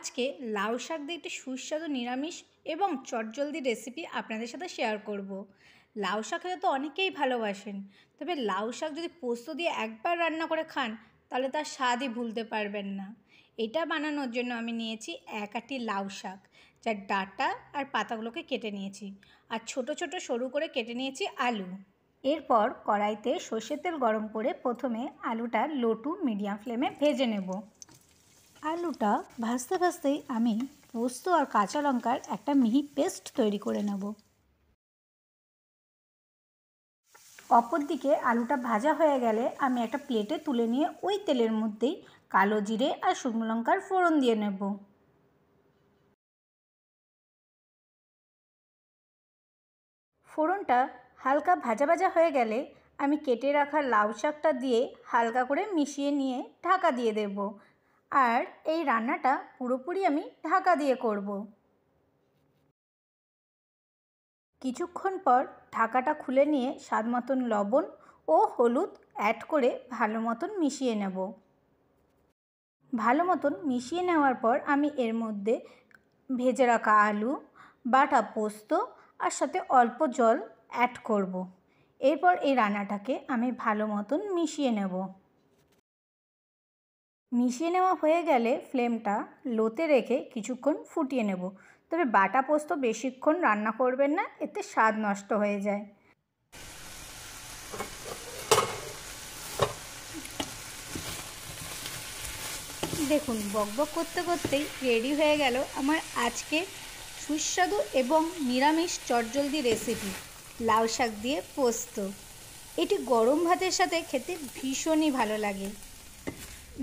আজকে লাউ শাক দিয়ে একটি সুস্বাদু নিরামিষ এবং চটজলদি রেসিপি আপনাদের সাথে শেয়ার করব। লাউ শাক খেতে তো অনেকেই ভালোবাসেন, তবে লাউ শাক যদি পোস্ত দিয়ে একবার রান্না করে খান, তাহলে তার স্বাদই ভুলতে পারবেন না। এটা বানানোর জন্য আমি নিয়েছি এক আটি লাউ শাক, যার ডাটা আর পাতাগুলোকে কেটে নিয়েছি, আর ছোট ছোট সরু করে কেটে নিয়েছি আলু। এরপর কড়াইতে সর্ষের তেল গরম করে প্রথমে আলুটা লো টু মিডিয়াম ফ্লেমে ভেজে নেব। আলুটা ভাজতে ভাজতেই আমি পোস্ত আর কাঁচা লঙ্কার একটা মিহি পেস্ট তৈরি করে নেব। অপর দিকে আলুটা ভাজা হয়ে গেলে আমি একটা প্লেটে তুলে নিয়ে ওই তেলের মধ্যেই কালো জিরে আর শুকনো লঙ্কার ফোড়ন দিয়ে নেব। ফোড়নটা হালকা ভাজা ভাজা হয়ে গেলে আমি কেটে রাখা লাউ শাকটা দিয়ে হালকা করে মিশিয়ে নিয়ে ঢাকা দিয়ে দেব। আর এই রান্নাটা পুরোপুরি আমি ঢাকা দিয়ে করব। কিছুক্ষণ পর ঢাকাটা খুলে নিয়ে স্বাদ মতন লবণ ও হলুদ অ্যাড করে ভালো মতন মিশিয়ে নেব। ভালো মতন মিশিয়ে নেওয়ার পর আমি এর মধ্যে ভেজে রাখা আলু, বাটা পোস্ত আর সাথে অল্প জল অ্যাড করব। এরপর এই রান্নাটাকে আমি ভালো মতন মিশিয়ে নেব। মিশিয়ে নেওয়া হয়ে গেলে ফ্লেমটা লোতে রেখে কিছুক্ষণ ফুটিয়ে নেব। তবে বাটা পোস্ত বেশিক্ষণ রান্না করবেন না, এতে স্বাদ নষ্ট হয়ে যায়। দেখুন বকবক করতে করতেই রেডি হয়ে গেল আমার আজকে সুস্বাদু এবং নিরামিষ চটজলদি রেসিপি লাউ শাক দিয়ে পোস্ত। এটি গরম ভাতের সাথে খেতে ভীষণই ভালো লাগে।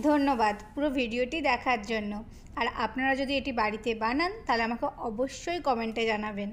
ধন্যবাদ পুরো ভিডিওটি দেখার জন্য। আর আপনারা যদি এটি বাড়িতে বানান, তাহলে আমাকে অবশ্যই কমেন্টে জানাবেন।